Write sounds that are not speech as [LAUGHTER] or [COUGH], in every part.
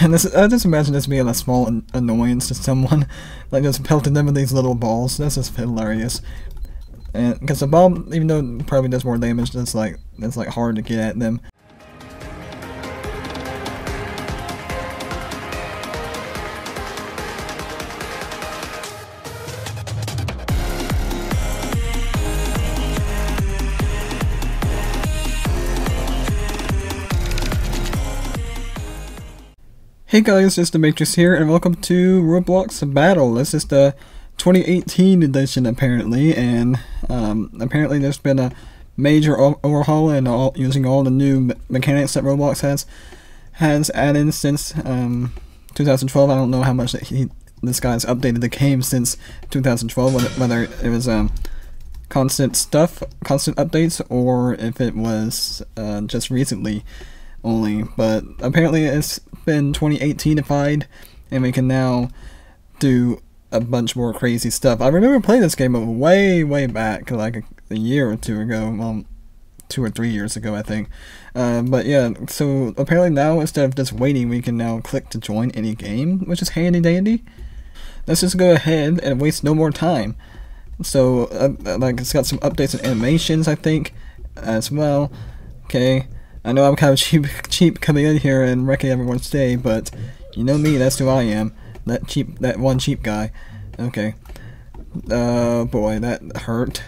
[LAUGHS] And this, I just imagine this being a small an annoyance to someone, [LAUGHS] like just pelting them with these little balls. That's just hilarious. And because the bomb, even though it probably does more damage, it's like it's like hard to get at them. Hey guys, it's the Matrix here, and welcome to Roblox Battle. This is the 2018 edition, apparently, and um, apparently there's been a major overhaul and all, using all the new me mechanics that Roblox has has added since um, 2012. I don't know how much he, this guy's updated the game since 2012, whether, whether it was um, constant stuff, constant updates, or if it was uh, just recently only. But apparently it's been 2018ified, and we can now do a bunch more crazy stuff. I remember playing this game way, way back, like a, a year or two ago. Well, two or three years ago, I think. Uh, but yeah, so apparently now instead of just waiting, we can now click to join any game, which is handy dandy. Let's just go ahead and waste no more time. So, uh, like, it's got some updates and animations, I think, as well. Okay. I know I'm kind of cheap, [LAUGHS] cheap coming in here and wrecking everyone's day, but you know me, that's who I am. That cheap, that one cheap guy. Okay. Uh, boy, that hurt.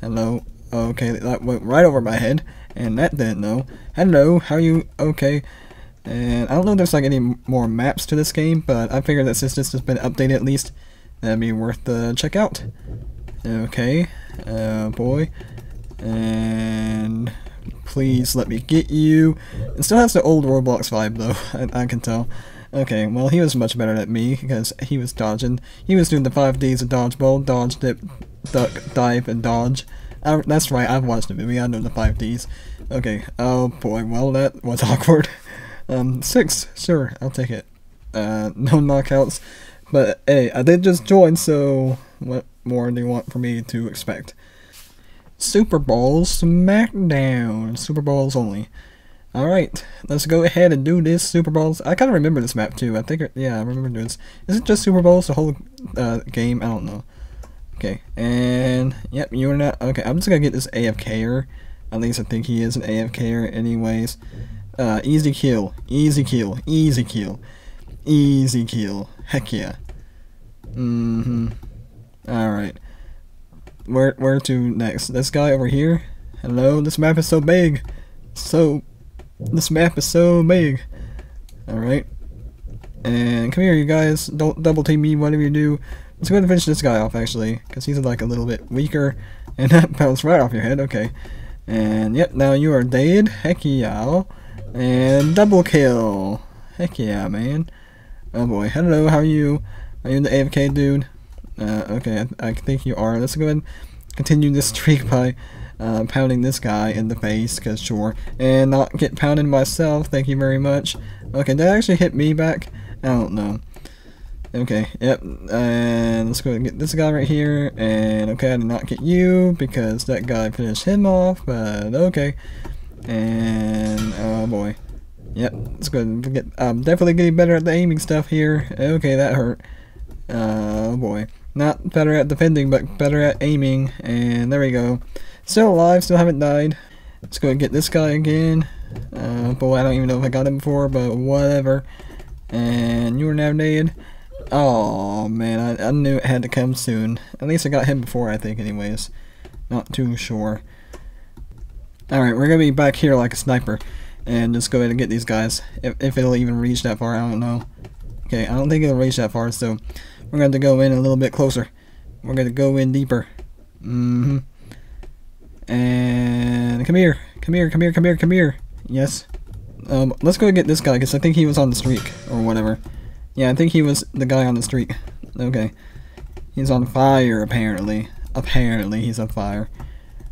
Hello. Okay, that went right over my head, and that didn't know. Hello, how you? Okay. And I don't know if there's like any more maps to this game, but I figured that since this has been updated at least, that'd be worth the check out. Okay. Oh boy. And Please let me get you. It still has the old Roblox vibe though, [LAUGHS] I, I can tell. Okay, well he was much better than me because he was dodging. He was doing the 5 Ds of dodgeball, dodge, dip, duck, dive, and dodge. I, that's right, I've watched the movie, I know the 5 Ds. Okay, oh boy, well that was [LAUGHS] awkward. Um, 6, sure, I'll take it. Uh, [LAUGHS] no knockouts. But hey, I did just join, so what more do you want for me to expect? Super Bowl SmackDown. Super Bowls only. Alright, let's go ahead and do this Super Bowls. I kind of remember this map too. I think, yeah, I remember doing this. Is it just Super Bowls, the whole uh, game? I don't know. Okay, and, yep, you're not, okay, I'm just gonna get this AFKer. At least I think he is an AFKer anyways. Uh, easy kill, easy kill, easy kill, easy kill. Heck yeah. Mm-hmm. Alright. Where where to next? This guy over here? Hello, this map is so big. So this map is so big. Alright. And come here you guys. Don't double team me, whatever you do. Let's go ahead and finish this guy off actually. Because he's like a little bit weaker. [LAUGHS] And that bounced right off your head, okay. And yep, now you are dead. Heck yeah. And double kill. Heck yeah, man. Oh boy. Hello, how are you? Are you the AFK dude? Uh, okay, I, I, think you are. Let's go ahead and continue this [LAUGHS] streak by uh, pounding this guy in the face, because sure. And not get pounded myself, thank you very much. Okay, that actually hit me back? I don't know. Okay, yep, and let's go and get this guy right here, and okay, I did not get you, because that guy finished him off, but okay. And, oh boy. Yep, let's go and get, I'm definitely getting better at the aiming stuff here. Okay, that hurt. Oh boy. Not better at defending, but better at aiming. And there we go. Still alive, still haven't died. Let's go and get this guy again. Uh, boy, I don't even know if I got him before, but whatever. And you are now dead. Oh man, I, I knew it had to come soon. At least I got him before, I think, anyways. Not too sure. Alright, we're gonna be back here like a sniper. And just go ahead and get these guys. If, if it'll even reach that far, I don't know. Okay, I don't think it'll reach that far, so we're going to go in a little bit closer. We're going to go in deeper. Mm-hmm. And come here. Come here, come here, come here, come here. Yes. Um, let's go get this guy, because I think he was on the streak, or whatever. Yeah, I think he was the guy on the streak. Okay. He's on fire, apparently. Apparently, he's on fire.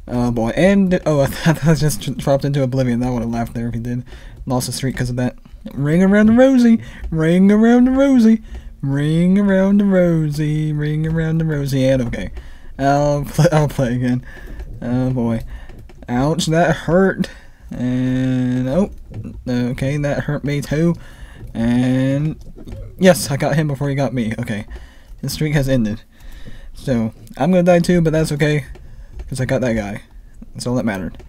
Oh boy, and, oh, [LAUGHS] I thought I just dropped into oblivion. That would have laughed there if he did. Lost the streak because of that. Ring around the rosy, ring around the rosy. Ring around the rosy, ring around the rosy, and okay. I'll play, I'll play again. Oh boy. Ouch, that hurt. And, oh, okay, that hurt me too. And yes, I got him before he got me. Okay, his streak has ended. So I'm gonna die too, but that's okay, because I got that guy. That's all that mattered.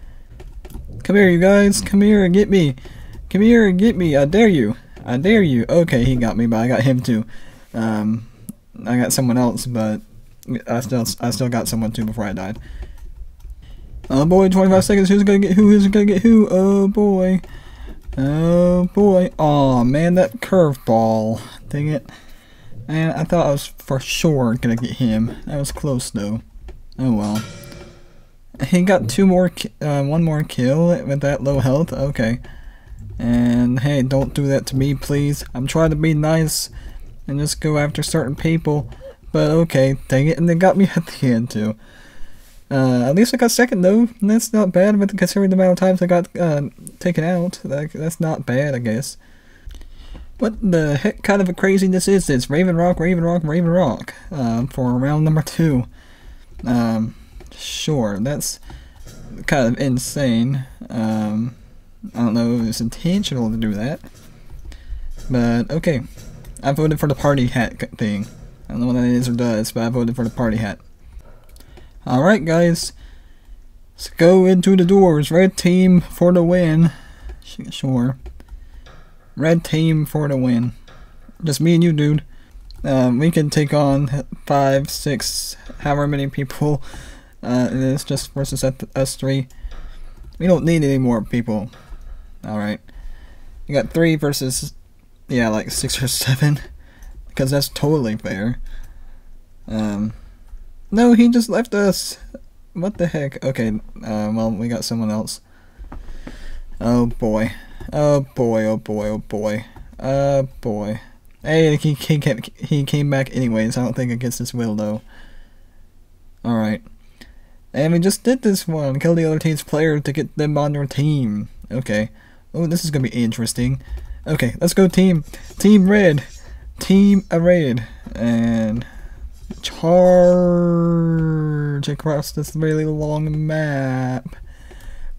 Come here, you guys. Come here and get me. Come here and get me. I dare you. I dare you. Okay, he got me, but I got him too. Um, I got someone else, but I still I still got someone too before I died. Oh boy, 25 seconds. Who's gonna get who? Who's gonna get who? Oh boy. Oh boy. Oh man, that curveball. Dang it. Man, I thought I was for sure gonna get him. That was close though. Oh well. He got two more, uh, one more kill with that low health. Okay. And hey, don't do that to me, please. I'm trying to be nice and just go after certain people. But okay, dang it, and they got me [LAUGHS] at the end too. Uh, at least I got second though. That's not bad, but considering the amount of times I got uh, taken out, that, that's not bad, I guess. What the heck kind of a craziness is this? Raven Rock, Raven Rock, Raven Rock uh, for round number two. Um, sure, that's kind of insane. Um, I don't know if it's intentional to do that. But, okay. I voted for the party hat thing. I don't know what that is or does, but I voted for the party hat. Alright, guys. Let's go into the doors. Red team for the win. Sure. Red team for the win. Just me and you, dude. Um, we can take on five, six, however many people uh, it is just versus us three. We don't need any more people. Alright. You got three versus, yeah, like six or seven. Because that's totally fair. Um, no, he just left us. What the heck? Okay, uh, well, we got someone else. Oh boy. Oh boy, oh boy, oh boy. Oh boy. Hey, he, he, came, he came back anyways. I don't think against his will, though. Alright. And we just did this one. Kill the other team's player to get them on your team. Okay. Oh, this is gonna be interesting. Okay, let's go team. Team Red. Team Red. And charge across this really long map.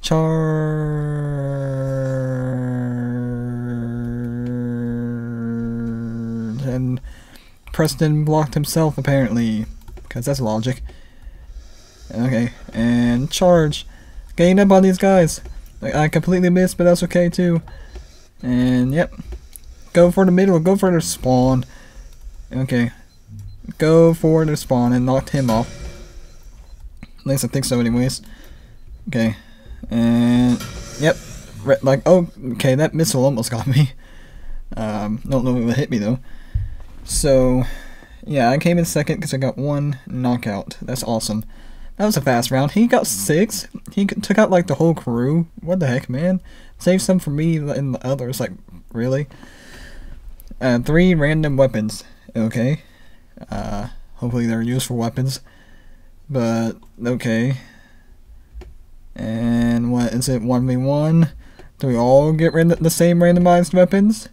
Charge. And Preston blocked himself apparently. Because that's logic. Okay, and charge. Getting up on these guys. I completely missed, but that's okay too. And yep. Go for the middle, go for the spawn. Okay. Go for the spawn and knocked him off. At least I think so anyways. Okay. And yep. Like oh okay, that missile almost got me. [LAUGHS] Um don't know if it hit me though. So yeah, I came in second because I got one knockout. That's awesome. That was a fast round. He got six. He took out like the whole crew. What the heck, man? Save some for me and the others. Like, really? Uh, three random weapons. Okay. Uh, hopefully they're useful weapons. But, okay. And what is it? 1v1? Do we all get the same randomized weapons?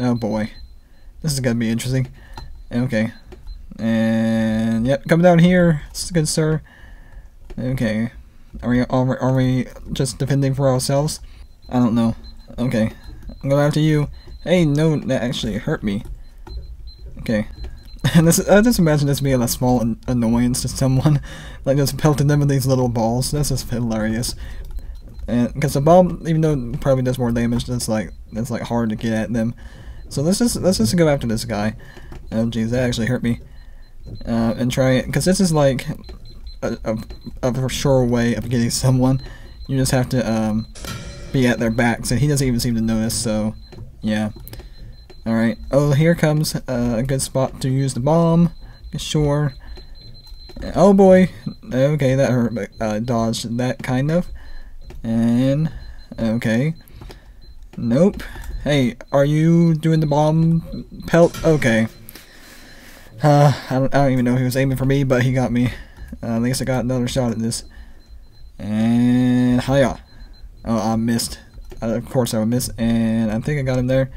Oh boy. This is gonna be interesting. Okay. And, yep, come down here, good sir. Okay. Are we, are we, are we just defending for ourselves? I don't know. Okay. I'm going after you. Hey, no, that actually hurt me. Okay. And [LAUGHS] this, I just imagine this being a small an annoyance to someone, [LAUGHS] like just pelting them with these little balls. That's just hilarious. Because the bomb, even though it probably does more damage, that's like that's like hard to get at them. So let's just let's just go after this guy. Oh jeez, that actually hurt me. Uh, and try it because this is like a, a, a sure way of getting someone. You just have to um, be at their backs, and he doesn't even seem to notice, so yeah. Alright, oh, here comes uh, a good spot to use the bomb. Sure. Oh boy. Okay, that hurt, but uh, dodged that kind of. And, okay. Nope. Hey, are you doing the bomb pelt? Okay. Uh, I don't, I don't even know he was aiming for me, but he got me. Uh, at least I got another shot at this. And hiya. Oh, I missed. Uh, of course I would miss. And I think I got him there.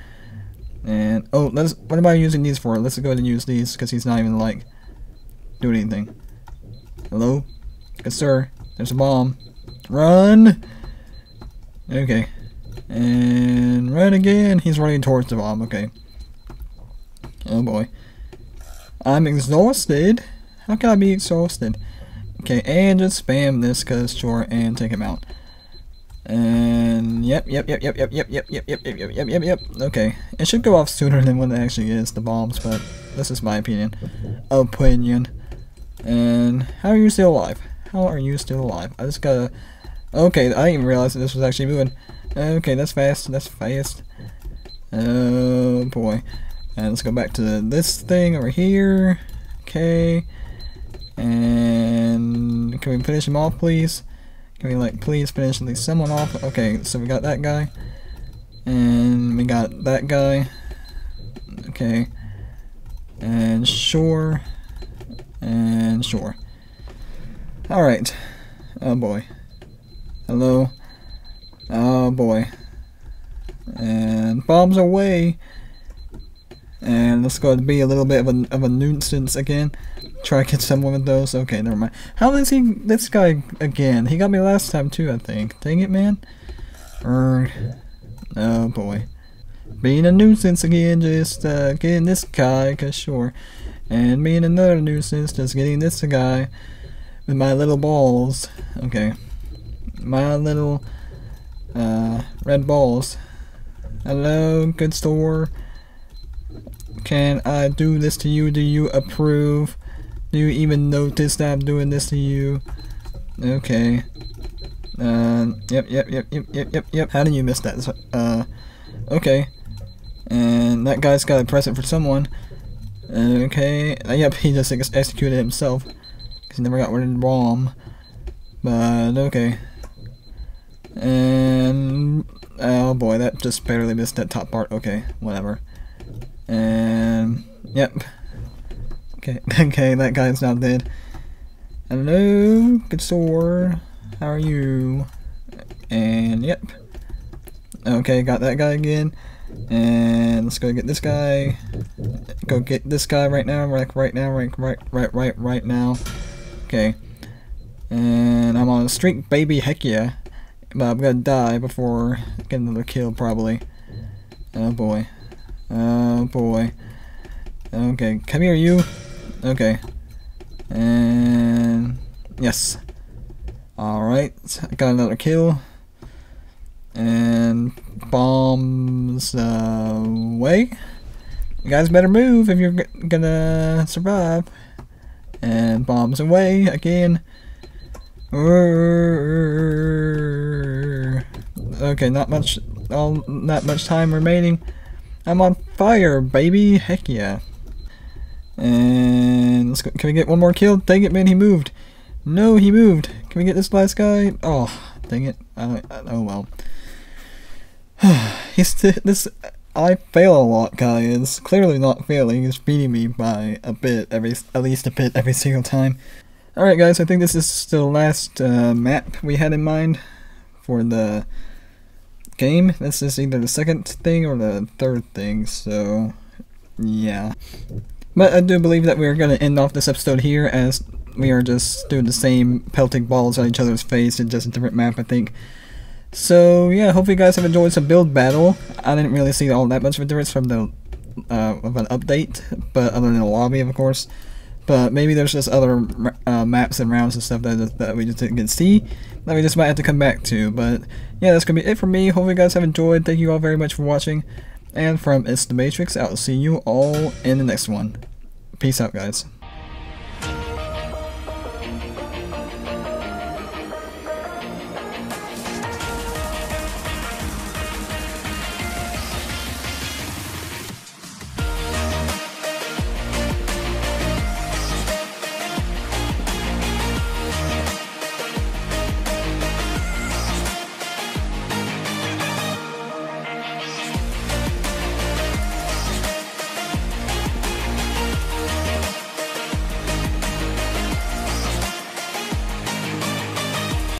And oh, let's. What am I using these for? Let's go ahead and use these because he's not even like doing anything. Hello, good sir. There's a bomb. Run. Okay. And run again, he's running towards the bomb, okay. Oh boy. I'm exhausted. How can I be exhausted? Okay, and just spam this cause sure and take him out. And yep, yep, yep, yep, yep, yep, yep, yep, yep, yep, yep, yep, yep, yep. Okay. It should go off sooner than what it actually is, the bombs, but this is my opinion. Opinion. And how are you still alive? How are you still alive? I just gotta Okay, I didn't even realize that this was actually moving. Okay, that's fast, that's fast. Oh boy. And let's go back to this thing over here. Okay. And can we finish him off, please? Can we, like, please finish at least someone off? Okay, so we got that guy. And we got that guy. Okay. And sure. And sure. Alright. Oh boy. Hello. Oh boy. And bombs away. And let's go to be a little bit of a, of a nuisance again. Try to get someone with those. Okay, never mind. How is he this guy again? He got me last time too, I think. Dang it, man. Er, oh boy. Being a nuisance again, just uh, getting this guy, cause sure. And being another nuisance, just getting this guy with my little balls. Okay. My little uh, red balls. Hello, good store. Can I do this to you? Do you approve? Do you even notice that I'm doing this to you? Okay. Uh, yep, yep, yep, yep, yep, yep, yep. How did you miss that? Uh, okay. And that guy's got a present for someone. Okay. Uh, yep, he just ex executed himself. Because he never got rid of bomb. But, okay. And, oh boy, that just barely missed that top part. Okay, whatever. And, yep. Okay, [LAUGHS] okay, that guy's not dead. Hello, good store. How are you? And, yep. Okay, got that guy again. And let's go get this guy. Go get this guy right now, like right now, right, right, right, right, right now. Okay. And I'm on a streak, baby, heck yeah. But I'm gonna die before getting another kill, probably. Oh boy. Oh boy. Okay, come here, you. Okay. And yes. Alright, got another kill. And bombs uh, away. You guys better move if you're gonna survive. And bombs away again. Okay, not much, all not much time remaining. I'm on fire, baby. Heck yeah. And let's go. Can we get one more kill? Dang it, man, he moved. No, he moved. Can we get this last guy? Oh, dang it. I, I, oh well. [SIGHS] He's [LAUGHS] this. I fail a lot, guy is clearly not failing. He's beating me by a bit every, at least a bit every single time. Alright guys, I think this is the last uh, map we had in mind for the game. This is either the second thing or the third thing, so yeah. But I do believe that we're going to end off this episode here as we are just doing the same pelting balls on each other's face in just a different map, I think. So yeah, hope you guys have enjoyed some build battle. I didn't really see all that much of a difference from the uh, of an update, but other than the lobby, of course. But maybe there's just other uh, maps and rounds and stuff that, that we just didn't see that we just might have to come back to. But yeah, that's going to be it for me. Hope you guys have enjoyed. Thank you all very much for watching. And from It's the Matrix, I'll see you all in the next one. Peace out, guys.